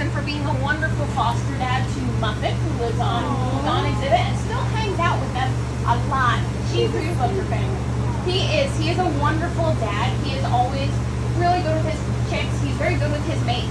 Jackson for being a wonderful foster dad to Muppet, who was on, was on exhibit and still hangs out with them a lot. She really loves her family. He is. He is a wonderful dad. He is always really good with his chicks. He's very good with his mates.